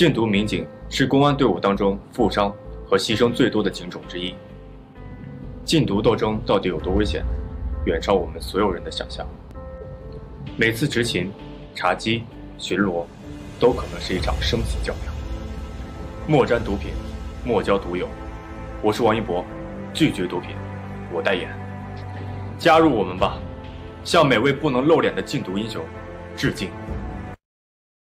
禁毒民警是公安队伍当中负伤和牺牲最多的警种之一。禁毒斗争到底有多危险远超我们所有人的想象。每次执勤查缉巡逻都可能是一场生死较量。莫沾毒品莫交毒友。我是王一博拒绝毒品我代言。加入我们吧向每位不能露脸的禁毒英雄致敬。